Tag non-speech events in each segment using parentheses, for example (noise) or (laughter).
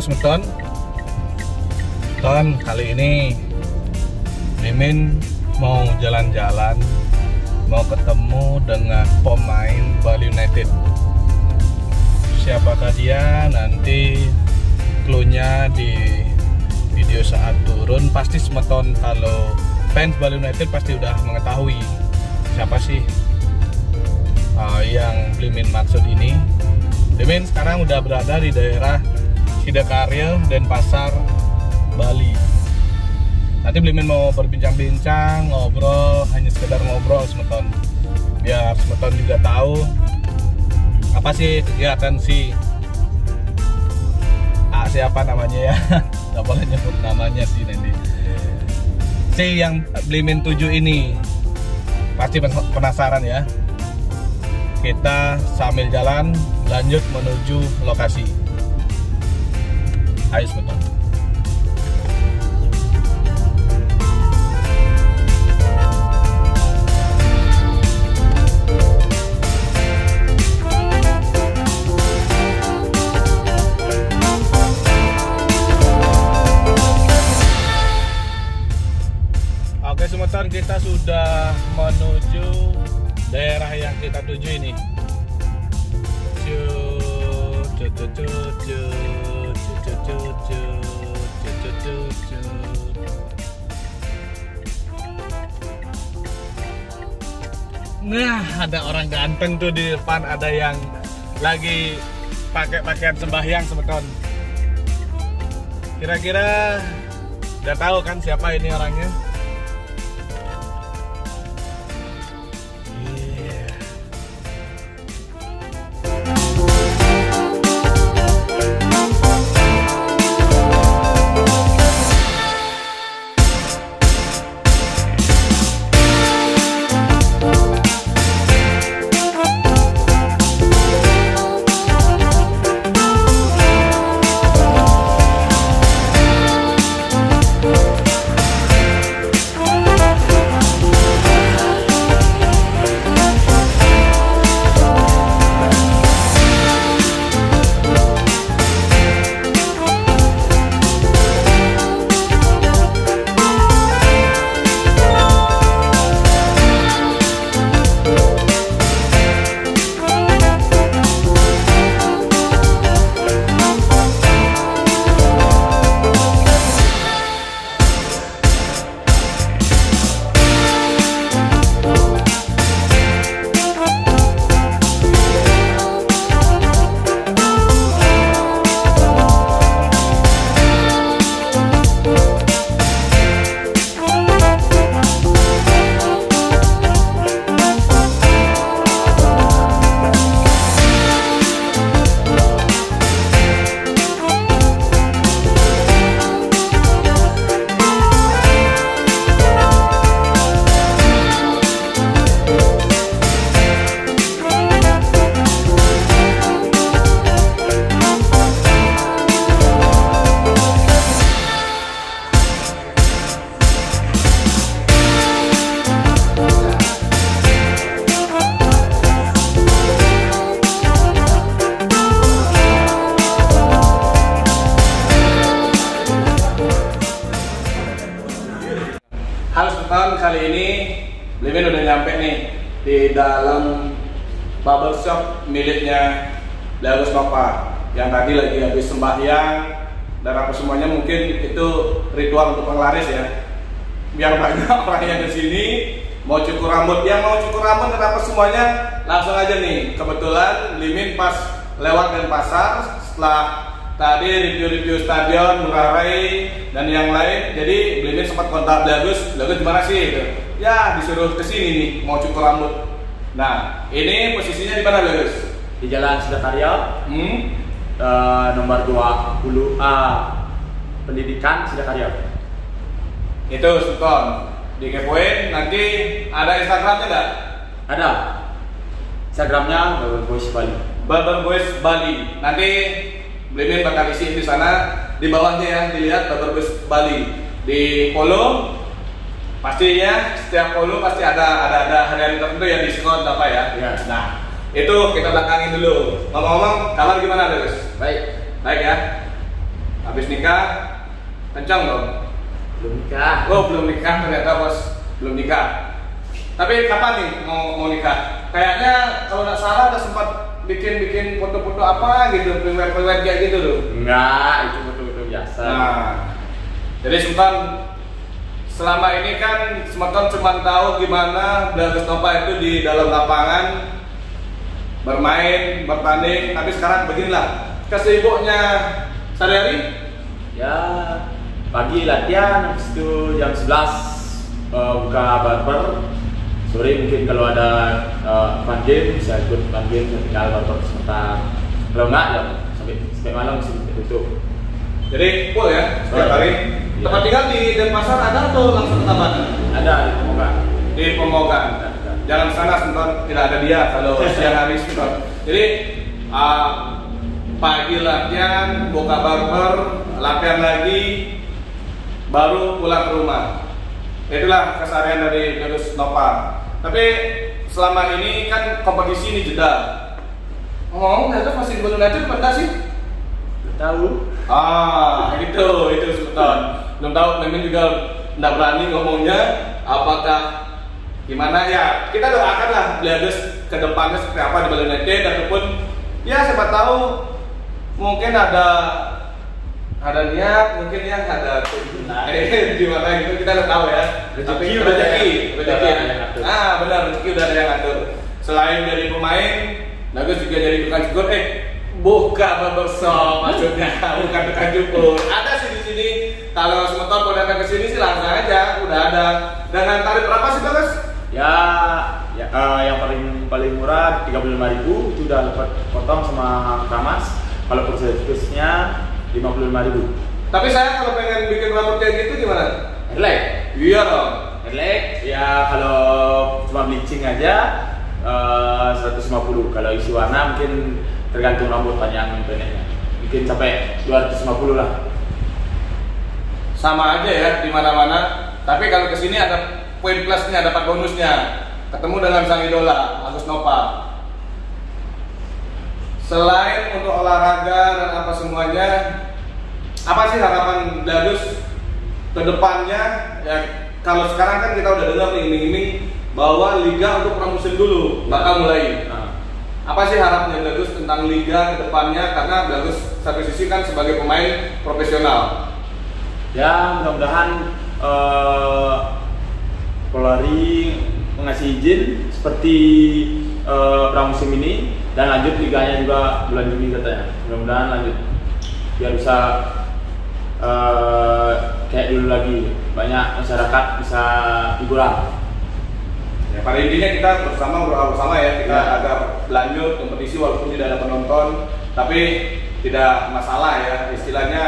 Semeton Ton kali ini Mimin mau jalan-jalan Mau ketemu dengan pemain Bali United. Siapakah dia? Nanti clue-nya di video saat turun. Pasti Semeton. Kalau fans Bali United pasti udah mengetahui Siapa sih uh, yang Blimin maksud ini. Blimin sekarang udah berada di daerah Sidakarya dan Pasar Bali. Nanti Blimin mau berbincang-bincang, ngobrol, hanya sekedar ngobrol semeton. Biar semeton juga tahu apa sih kegiatan si ah, siapa namanya ya (laughs) nggak boleh nyebut namanya sih nanti si yang Blimin 7 ini pasti penasaran ya kita sambil jalan lanjut menuju lokasi 还有什么 ganteng tuh di depan, ada yang lagi pakai pakaian sembahyang semeton. Kira-kira udah tahu kan siapa ini orangnya? Kali ini Blimin udah nyampe nih di dalam bubble shop miliknya Lagus Nova yang tadi lagi habis sembahyang. Dan apa semuanya mungkin itu ritual untuk penglaris ya. Biar banyak (laughs) orang yang ke sini mau cukur rambut. Yang mau cukur rambut dan apa semuanya langsung aja nih. Kebetulan Limin pas lewat dan pasar setelah tadi review-review stadion Ngurah Rai dan yang lain. Jadi Blimin sempat kontak Bagus Bagus gimana sih? Gitu. ya disuruh ke sini nih mau cukur rambut. Nah ini posisinya di mana Bagus di Jalan Sidakarya hmm? eh, nomor 20A Pendidikan Sidakarya. itu Sultan. Dikepoin nanti ada Instagramnya nggak? Ada. Instagramnya Bapak Boys Bali. Barber Boys Bali. Nanti Blimin bakal isi di sana di bawahnya ya dilihat Barber Boys Bali di follow pastinya setiap follow pasti ada ada ada hadiah tertentu ya diskon apa ya Ya. nah itu kita belakangin dulu ngomong-ngomong kabar gimana Gus Baik. baik ya habis nikah kencang dong. Belum nikah. Oh belum nikah ternyata bos belum nikah. Tapi kapan nih mau mau nikah? Kayaknya kalau nggak salah ada sempat bikin bikin foto-foto apa gitu, prewed-prewed kayak gitu tuh. Enggak, itu betul-betul biasa. Nah, jadi Sultan selama ini kan Sultan cuma tahu gimana Blagus Nova itu di dalam lapangan bermain, bertanding, tapi sekarang beginilah kesibuknya sehari-hari Ya, pagi latihan, habis itu jam 11 eh, buka barber. Sore mungkin kalau ada uh, fun game, bisa ikut fun game, saya tinggal barber sebentar. Kalau enggak, ya sampai, sampai malam sih tutup. Jadi full ya setiap hari. Iya. Tempat tinggal di Denpasar ada atau langsung ke Tabanan? Ada, semoga. Di Pemogan. Jangan sana Sultan tidak ada dia kalau (laughs) siang hari Sultan. Jadi uh, pagi latihan, buka barber, latihan lagi, baru pulang ke rumah. Itulah keseharian dari Blagus Nova. Tapi selama ini kan kompetisi ini jeda. Ngomong, Blagus masih di Bandung United apa enggak sih? Nggak tahu. Ah, itu itu Sultan. Belum tahu, Mimin juga tidak berani ngomongnya. Apakah gimana ya? Kita doakanlah Blagus ke depannya seperti apa di Bali United ataupun ya siapa tahu mungkin ada ada niat, mungkin ya ada (laughs) di mana gitu kita nggak tahu ya. Rezeki Tapi rezeki, yang- rezeki. yang. Ah, benar rezeki udah ada yang ngatur. Selain dari pemain, Bagus juga jadi tukang cukur. Eh, bukan barbershop maksudnya, (laughs) bukan tukang cukur. Ada sih di sini. Kalau sementara mau datang ke sini sih langsung aja, udah ada. Dengan tarif berapa sih Bagus? Ya, ya eh, yang paling paling murah 35.000 itu udah dapat potong sama keramas. Kalau prosedurnya 55.000. Tapi saya kalau pengen bikin rambut kayak gitu gimana? Relax. Iya dong. Relax ya kalau cuma bleaching aja eh, 150 kalau isi warna mungkin tergantung rambut panjang pendeknya mungkin sampai 250 lah Sama aja ya di mana-mana. Tapi kalau ke sini ada poin plusnya, dapat bonusnya. Ketemu dengan sang idola, Agus Nova. Selain untuk olahraga dan apa semuanya, apa sih harapan Dagus ke depannya? Ya, kalau sekarang kan kita udah dengar nih iming-iming bahwa liga untuk pramusim dulu bakal mulai. Nah, Apa sih harapnya Dagus tentang liga ke depannya? Karena Dagus satu sisi kan sebagai pemain profesional. ya mudah-mudahan eh Polari mengasih izin seperti eh, pramusim ini dan lanjut liganya juga bulan Juni katanya. Mudah-mudahan lanjut. Biar bisa eh, kayak dulu lagi. Banyak masyarakat bisa hiburan. Ya, pada intinya kita bersama berdoa bersama ya. Kita Ya. agar lanjut kompetisi walaupun tidak ada penonton, tapi tidak masalah ya. Istilahnya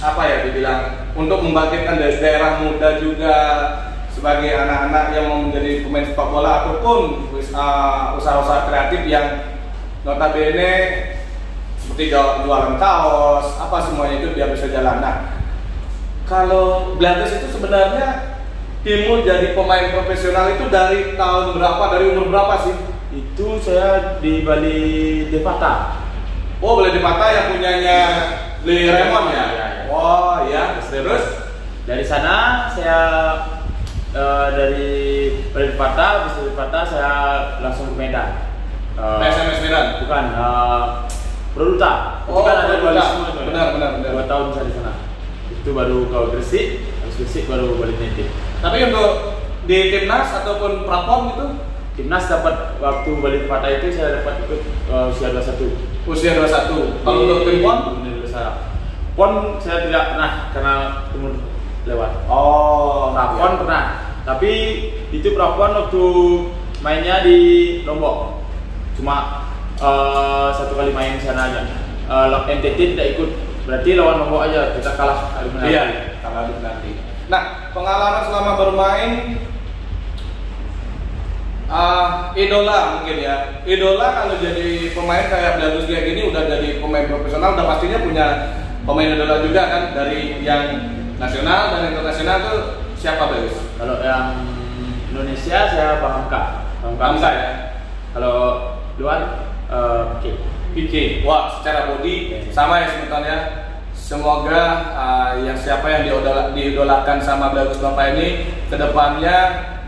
apa ya dibilang untuk membangkitkan dari daerah muda juga sebagai anak-anak yang mau menjadi pemain sepak bola ataupun uh, usaha-usaha kreatif yang notabene seperti jual- jualan kaos apa semuanya itu biar bisa jalan. Nah, kalau Blades itu sebenarnya timbul jadi pemain profesional itu dari tahun berapa, dari umur berapa sih? itu saya di Bali Devata Oh, boleh dipatah yang punyanya Lee Raymond ya? Iya, iya. Oh, iya. Terus? dari sana saya eh, dari Bali Devata habis dari Devata saya langsung ke Medan Eh, SMS Medan? bukan eh, Produta Oh, kan ada ya. Benar, benar, benar. dua tahun saya di sana itu baru ke Gresik habis Gresik baru Bali United Tapi untuk di timnas ataupun prapon itu timnas dapat waktu Bali Devata itu saya dapat ikut eh, usia 21 usia 21. Kalau untuk tim pon? Pon saya tidak pernah karena temen lewat. Oh, Prapon pernah, tapi itu prapon waktu mainnya di Lombok. Cuma eh, satu kali main di sana aja. Eh, Lo- NTT tidak ikut, berarti lawan Lombok aja kita kalah kali menang. Iya, kalau ada nanti. Nah, pengalaman selama bermain ah, idola mungkin ya. Idola kalau jadi pemain kayak Bladus kayak gini udah jadi pemain profesional udah pastinya punya pemain idola juga kan dari yang nasional dan internasional tuh siapa Bladus? Kalau yang Indonesia saya Bang Hamka. Bang Bangsa ya. Kalau luar, eh, oke. PK. Wah, secara body Iya. sama ya sebetulnya. semoga uh, yang siapa yang diidolakan sama Bagus Bapak ini ke depannya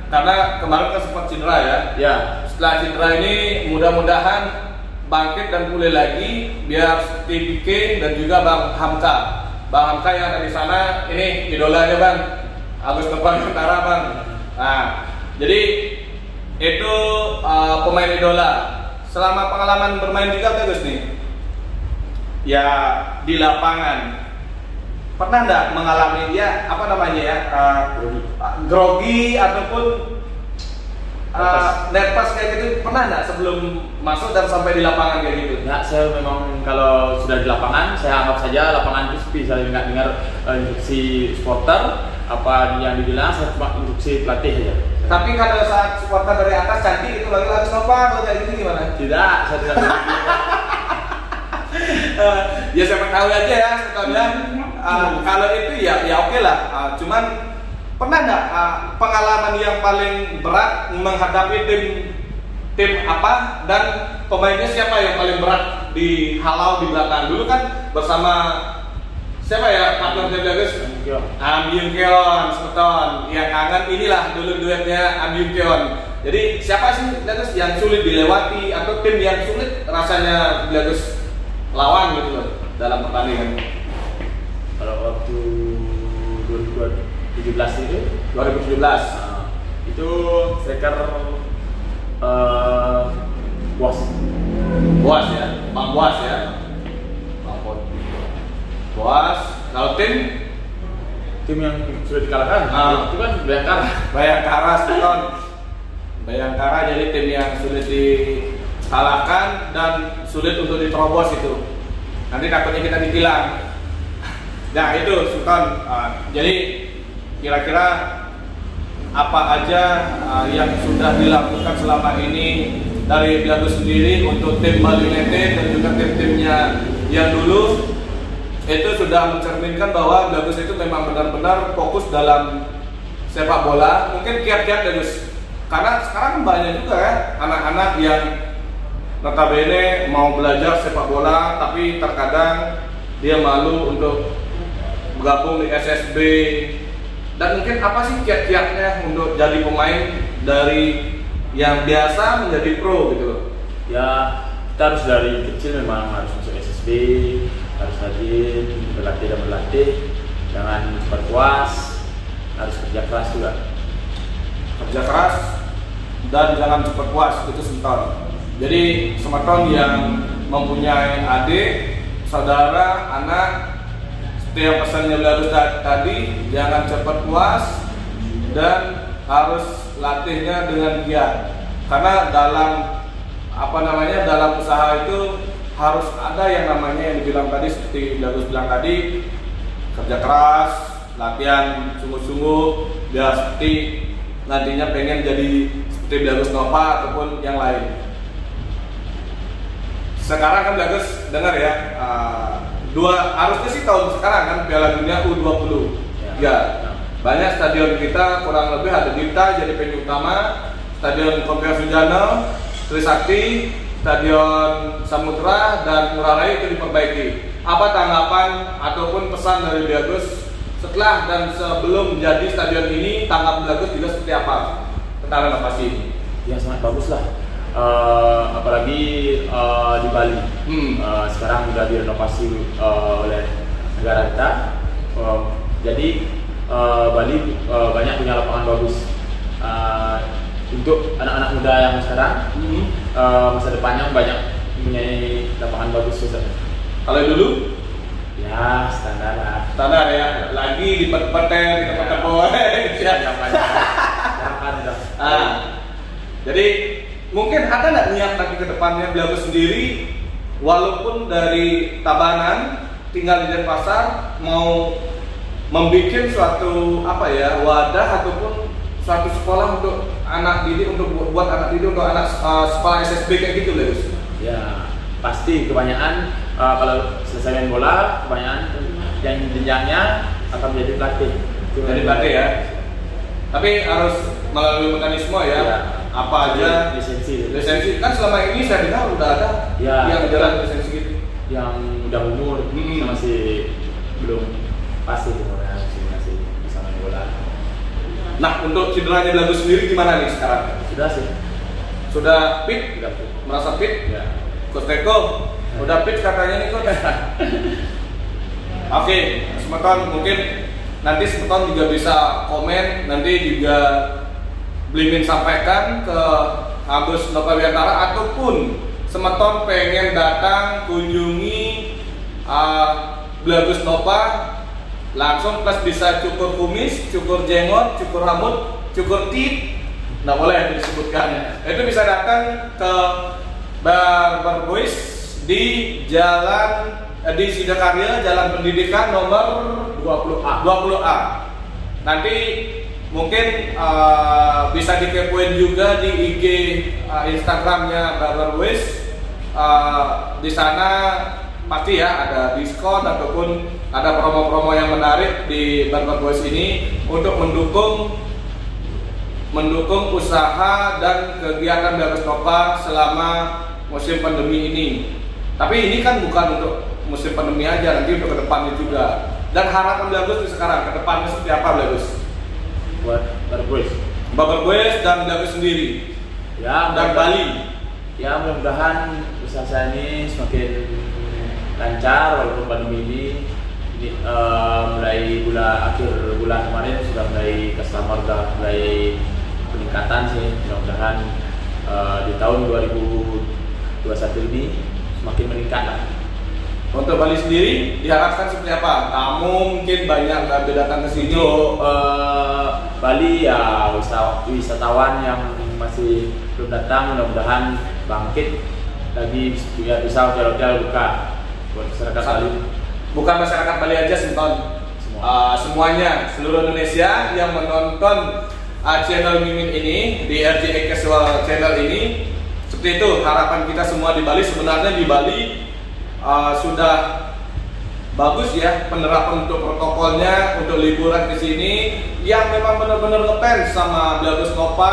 karena kemarin kan sempat cedera ya. Ya. Setelah cedera ini mudah-mudahan bangkit dan pulih lagi biar TPK dan juga Bang Hamka. Bang Hamka yang ada di sana ini idolanya Bang. Agus Depan Utara Bang. Nah, jadi itu uh, pemain idola. Selama pengalaman bermain juga Bagus nih. Ya di lapangan pernah nggak mengalami dia apa namanya ya uh, grogi ataupun uh, nervous kayak gitu pernah nggak sebelum masuk dan sampai di lapangan kayak gitu? Ya, saya memang kalau sudah di lapangan, saya anggap saja lapangan itu sepi. Saya nggak dengar uh, instruksi supporter, apa yang dibilang, saya cuma instruksi pelatih saja. Tapi kalau saat supporter dari atas cantik itu lagi lagi sopan, kalau kayak gitu gimana? Tidak, saya tidak uh, ya siapa tahu aja ya, bilang uh, kalau itu ya ya oke lah. Uh, cuman pernah nggak uh, pengalaman yang paling berat menghadapi tim tim apa? Dan pemainnya siapa yang paling berat di halau di belakang? Dulu kan bersama siapa ya partner Bagus Ambiun Keon Seton yang kangen inilah dulu duetnya Ambiun Keon. Jadi siapa sih yang sulit dilewati atau tim yang sulit rasanya Bagus lawan gitu loh dalam pertandingan? Kalau waktu 2017 itu? 2017 uh, itu striker uh, Boas. Boas ya? Bang Boas ya? Bang Boas kalau tim tim yang sudah dikalahkan? Ah. itu kan Bayangkara. Bayangkara Seton Bayangkara jadi tim yang sulit dikalahkan dan sulit untuk diterobos itu. Nanti takutnya kita ditilang. Nah itu Sultan. Ah, jadi kira-kira apa aja ah, yang sudah dilakukan selama ini dari Bilago sendiri untuk tim Bali United dan juga tim-timnya yang dulu itu sudah mencerminkan bahwa Bagus itu memang benar-benar fokus dalam sepak bola. Mungkin kiat-kiat Bagus karena sekarang banyak juga ya anak-anak yang notabene mau belajar sepak bola tapi terkadang dia malu untuk bergabung di SSB dan mungkin apa sih kiat-kiatnya untuk jadi pemain dari yang biasa menjadi pro gitu loh? Ya kita harus dari kecil memang harus masuk SSB harus rajin berlatih dan berlatih. Jangan berpuas harus kerja keras juga. Kerja keras dan jangan cepat puas itu senton jadi semeton yang mempunyai adik saudara anak setiap pesannya beliau tadi jangan cepat puas dan harus latihnya dengan giat. Karena dalam apa namanya dalam usaha itu harus ada yang namanya yang dibilang tadi seperti Bagus bilang tadi kerja keras latihan sungguh-sungguh biar seperti nantinya pengen jadi seperti Bagus Nova ataupun yang lain sekarang kan Bagus dengar ya uh, dua harusnya sih tahun sekarang kan Piala Dunia U20 ya, Ya. banyak stadion kita kurang lebih ada Dita jadi venue utama Stadion Kompiar Sujana Trisakti Stadion Samudra dan Ngurah Rai itu diperbaiki. Apa tanggapan ataupun pesan dari Bagus setelah dan sebelum jadi stadion ini tanggapan Bagus juga seperti apa? Tentang renovasi ini. Ya sangat bagus lah. Eh, apalagi eh, di Bali. Hmm. Eh, sekarang sudah direnovasi eh, oleh negara kita. Eh, jadi eh, Bali eh, banyak punya lapangan bagus. Eh, untuk anak-anak muda yang sekarang Hmm. Eh, masa depannya banyak mempunyai lapangan bagus Ustaz. kalau dulu? Ya standar lah. Standar ya lagi di peten di tempat-tempat yang banyak sekarang kan udah Ah, jadi mungkin ada nggak niat nanti ke depannya beliau sendiri? Walaupun dari Tabanan tinggal di Denpasar mau membuat suatu apa ya wadah ataupun suatu sekolah untuk anak didik untuk bu- buat anak didik untuk anak uh, sekolah SSB kayak gitu Leus. Ya, pasti kebanyakan uh, kalau selesai main bola, kebanyakan yang jenjangnya akan menjadi pelatih. Jadi pelatih ya. Tapi harus melalui mekanisme ya. Ya. Apa aja lisensi lisensi kan selama ini saya dengar udah ada Ya. yang jalan lisensi gitu. yang udah umur Hmm. masih belum pasti sebenarnya masih masih bisa main bola. Nah, untuk cederanya Blagus sendiri gimana nih sekarang? Sudah sih, Sudah fit? sudah fit. Merasa fit? Ya. Coach Teko, udah fit katanya nih Coach. (laughs) Oke, Semeton mungkin nanti Semeton juga bisa komen, nanti juga Blimin sampaikan ke Agus Nopawiantara ataupun Semeton pengen datang kunjungi uh, Blagus Nova langsung plus bisa cukur kumis, cukur jenggot, cukur rambut, cukur tit, nggak boleh disebutkan. Itu bisa datang ke Barber Boys di Jalan eh, di Sidakarya Jalan Pendidikan nomor 20A. 20A. Nanti mungkin uh, bisa dikepoin juga di IG uh, Instagramnya Barber Boys. Uh, di sana pasti ya ada diskon ataupun ada promo-promo yang menarik di Barber Boys ini untuk mendukung mendukung usaha dan kegiatan Barber Nova selama musim pandemi ini. Tapi ini kan bukan untuk musim pandemi aja, nanti untuk ke depannya juga. Dan harapan Bagus di sekarang, ke depannya seperti apa Bagus? Buat. Barber Boys dan Bagus sendiri Ya, dan Bali. Ya mudah-mudahan usaha saya ini semakin lancar walaupun pandemi ini ini eh, mulai bulan akhir bulan kemarin sudah mulai customer sudah mulai peningkatan sih mudah-mudahan eh, di tahun 2021 ini semakin meningkat lah. Untuk Bali sendiri diharapkan seperti apa? Kamu mungkin banyak nggak datang ke sini. Untuk eh, Bali ya wisa- wisatawan yang masih belum datang mudah-mudahan bangkit lagi biar bisa hotel-hotel buka buat masyarakat Bali Bukan masyarakat Bali aja, Senton. Semua. Uh, semuanya, seluruh Indonesia yang menonton uh, channel Mimin ini di RJE Casual Channel ini seperti itu harapan kita semua di Bali sebenarnya di Bali uh, sudah bagus ya penerapan untuk protokolnya untuk liburan ke sini yang memang benar-benar ngefans sama Blagus Nova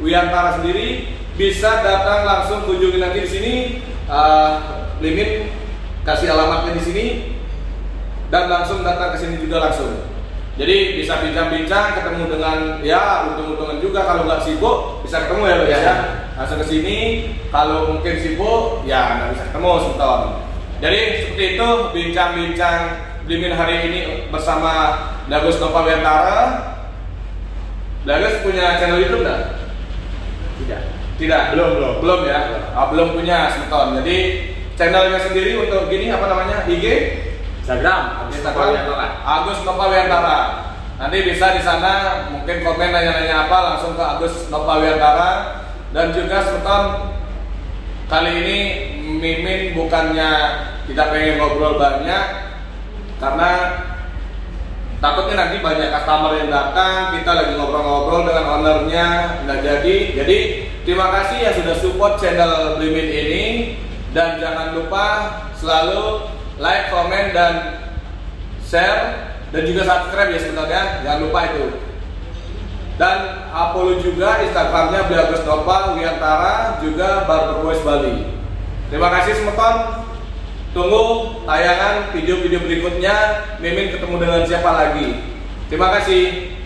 Wiantara sendiri bisa datang langsung kunjungi nanti di sini uh, limit kasih alamatnya di sini dan langsung datang ke sini juga langsung. Jadi bisa bincang-bincang, ketemu dengan ya untung-untungan juga kalau nggak sibuk bisa ketemu ya Bang, Ya. ya. Langsung ke sini. Kalau mungkin sibuk ya nggak bisa ketemu Sultan. Jadi seperti itu bincang-bincang Blimin hari ini bersama Dagus Nova Wiantara. Dagus punya channel YouTube nggak? tidak Tidak. Belum, belum. Belum ya. Ah, belum punya Sultan. Jadi channelnya sendiri untuk gini apa namanya IG? Instagram. Agus Wiantara. Nanti bisa di sana mungkin komen nanya-nanya apa langsung ke Agus Nova Wiantara dan juga Sultan kali ini Mimin bukannya kita pengen ngobrol banyak karena takutnya nanti banyak customer yang datang kita lagi ngobrol-ngobrol dengan ownernya nggak jadi. Jadi terima kasih yang sudah support channel Blimin ini. Dan jangan lupa selalu like, komen dan share dan juga subscribe ya sebenarnya jangan lupa itu. Dan follow juga Instagramnya Blagus Nova Wiantara juga Barber Boys Bali. Terima kasih semeton tunggu tayangan video-video berikutnya. Mimin ketemu dengan siapa lagi? Terima kasih